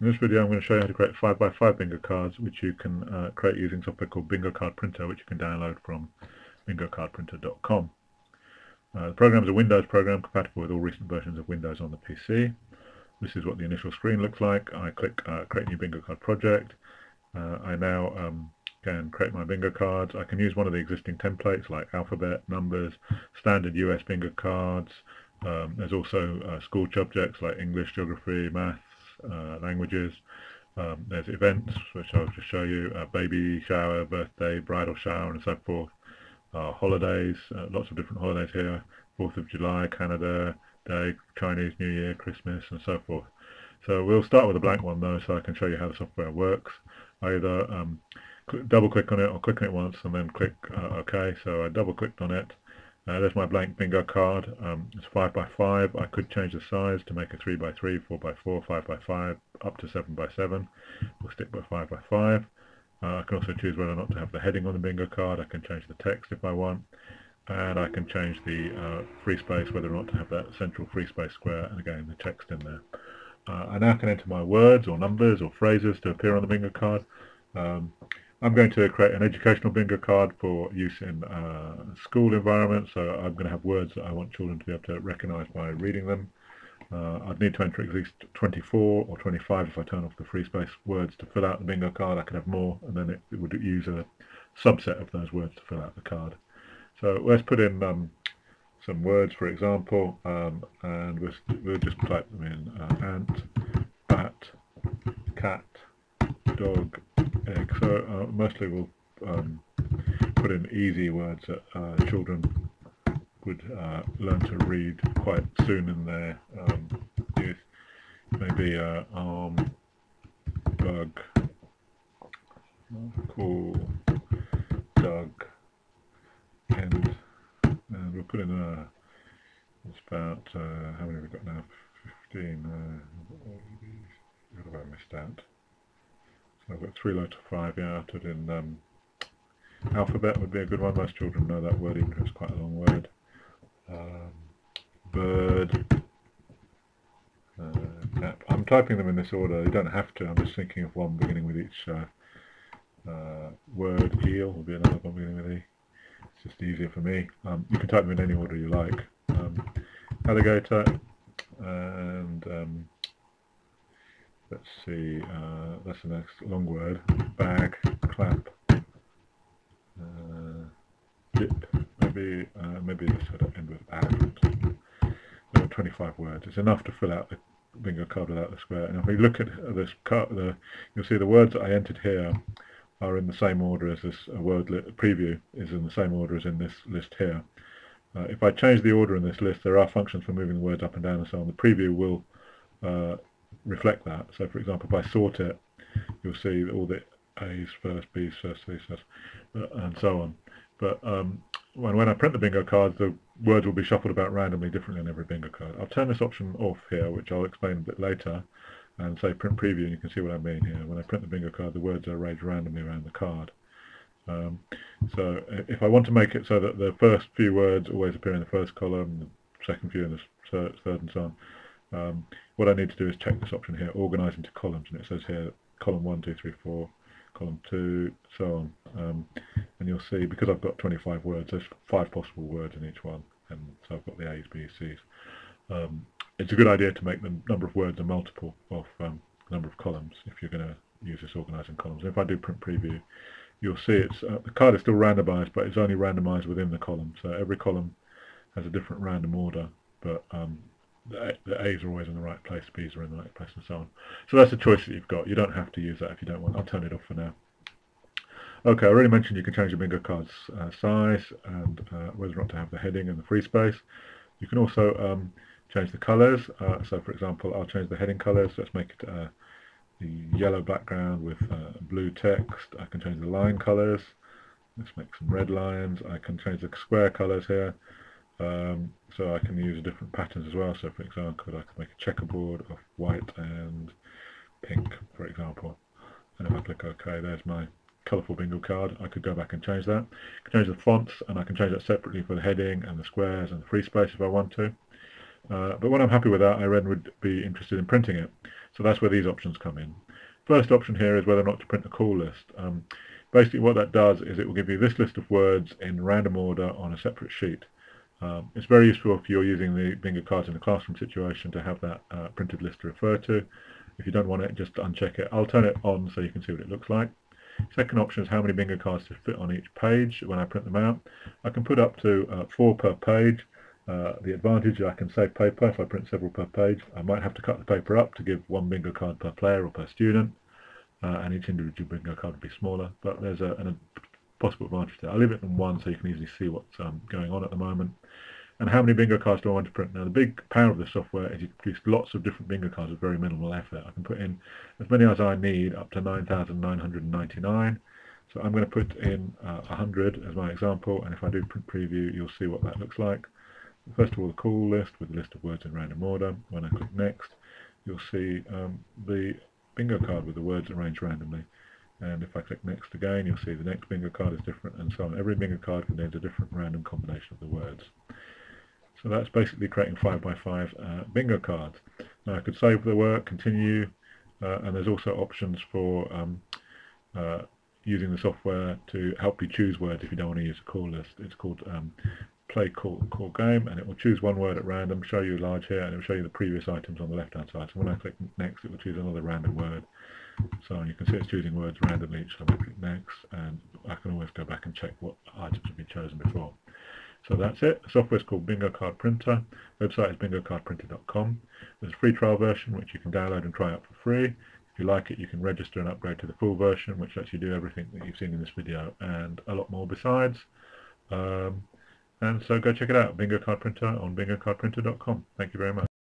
In this video I'm going to show you how to create 5x5 bingo cards which you can uh, create using software called Bingo Card Printer which you can download from bingocardprinter.com. Uh, the program is a Windows program compatible with all recent versions of Windows on the PC. This is what the initial screen looks like. I click uh, create new bingo card project. Uh, I now um, can create my bingo cards. I can use one of the existing templates like alphabet, numbers, standard US bingo cards. Um, there's also uh, school subjects like English, geography, math, languages. Um, there's events, which I'll just show you, uh, baby shower, birthday, bridal shower, and so forth. Uh, holidays, uh, lots of different holidays here. 4th of July, Canada Day, Chinese New Year, Christmas, and so forth. So we'll start with a blank one though, so I can show you how the software works. Either um, double click on it or click on it once and then click uh, OK. So I double clicked on it uh, there's my blank bingo card. Um, it's 5 by 5 I could change the size to make a 3 by 3 4 by 4 5 by 5 up to 7 by 7 We'll stick with 5 by 5 uh, I can also choose whether or not to have the heading on the bingo card. I can change the text if I want. And I can change the uh, free space, whether or not to have that central free space square, and again the text in there. Uh, I now can enter my words or numbers or phrases to appear on the bingo card. Um, I'm going to create an educational bingo card for use in uh, school environment, so I'm going to have words that I want children to be able to recognise by reading them. Uh, I'd need to enter at least 24 or 25 if I turn off the free space words to fill out the bingo card. I could have more, and then it, it would use a subset of those words to fill out the card. So let's put in um, some words, for example, um, and we'll, we'll, just type them in. Uh, ant, bat, cat, dog, So uh, mostly we'll um, put in easy words that uh, children would uh, learn to read quite soon in their um, youth. Maybe uh, arm, bug, cool, dog, and, and we'll put in a, it's about, uh, how many have we got now? 15, uh, what have I missed out? I've got three low to five, put in um, alphabet would be a good one. Most children know that word, even if it's quite a long word. Um, bird. Uh, I'm typing them in this order. You don't have to. I'm just thinking of one beginning with each uh, uh, word. Eel will be another one beginning with E. It's just easier for me. Um, you can type them in any order you like. Um, alligator and um, let's see, uh, that's the next long word, bag, clap, uh, dip, maybe, uh, maybe this would end with ad. There are 25 words. It's enough to fill out the bingo card without the square. And if we look at this card, the, you'll see the words that I entered here are in the same order as this word preview is in the same order as in this list here. Uh, if I change the order in this list, there are functions for moving the words up and down and so on. The preview will uh, reflect that. So for example, if I sort it, you'll see all the A's first, B's first, C's first, uh, and so on. But um, when, when I print the bingo cards, the words will be shuffled about randomly differently on every bingo card. I'll turn this option off here, which I'll explain a bit later, and say print preview, and you can see what I mean here. When I print the bingo card, the words are arranged randomly around the card. Um, so if I want to make it so that the first few words always appear in the first column, the second few in the third, and so on, um, what I need to do is check this option here, organize into columns, and it says here column 1, 2, 3, 4, column 2, so on. Um, and you'll see, because I've got 25 words, there's five possible words in each one, and so I've got the A's, B's, C's. Um, it's a good idea to make the number of words a multiple of um, number of columns if you're going to use this organizing columns. If I do print preview, you'll see it's uh, the card is still randomized, but it's only randomized within the column. So every column has a different random order, but um, the, A's are always in the right place, B's are in the right place, and so on. So that's a choice that you've got. You don't have to use that if you don't want. I'll turn it off for now. Okay, I already mentioned you can change the bingo card's uh, size and uh, whether or not to have the heading and the free space. You can also um, change the colors. Uh, so, for example, I'll change the heading colors. Let's make it uh, the yellow background with uh, blue text. I can change the line colors. Let's make some red lines. I can change the square colors here. Um, so I can use different patterns as well. So for example, I could make a checkerboard of white and pink, for example. And if I click OK, there's my colourful bingo card. I could go back and change that. I can change the fonts, and I can change that separately for the heading and the squares and the free space if I want to. Uh, but when I'm happy with that, I then would be interested in printing it. So that's where these options come in. First option here is whether or not to print a call list. Um, basically what that does is it will give you this list of words in random order on a separate sheet. Um, it's very useful if you're using the bingo cards in a classroom situation to have that uh, printed list to refer to. If you don't want it, just uncheck it. I'll turn it on so you can see what it looks like. Second option is how many bingo cards to fit on each page when I print them out. I can put up to uh, four per page. Uh, the advantage I can save paper if I print several per page. I might have to cut the paper up to give one bingo card per player or per student, uh, and each individual bingo card would be smaller, but there's a, a possible advantage there. I'll leave it in one so you can easily see what's um, going on at the moment. And how many bingo cards do I want to print? Now the big power of the software is you can produce lots of different bingo cards with very minimal effort. I can put in as many as I need, up to 9,999. So I'm going to put in uh, 100 as my example, and if I do print preview, you'll see what that looks like. First of all, the call list with a list of words in random order. When I click next, you'll see um, the bingo card with the words arranged randomly. And if I click next again, you'll see the next bingo card is different and so on. Every bingo card contains a different random combination of the words. So that's basically creating 5 by 5 uh, bingo cards. Now I could save the work, continue, uh, and there's also options for um, uh, using the software to help you choose words if you don't want to use a call list. It's called um, play call, call game and it will choose one word at random, show you large here and it will show you the previous items on the left hand side. So when I click next it will choose another random word. So you can see it's choosing words randomly each time I click next and I can always go back and check what items have been chosen before. So that's it. The software is called Bingo Card Printer. Website is bingocardprinter.com. There's a free trial version which you can download and try out for free. If you like it, you can register and upgrade to the full version, which lets you do everything that you've seen in this video and a lot more besides. Um, and so go check it out, Bingo Card Printer on bingocardprinter.com. Thank you very much.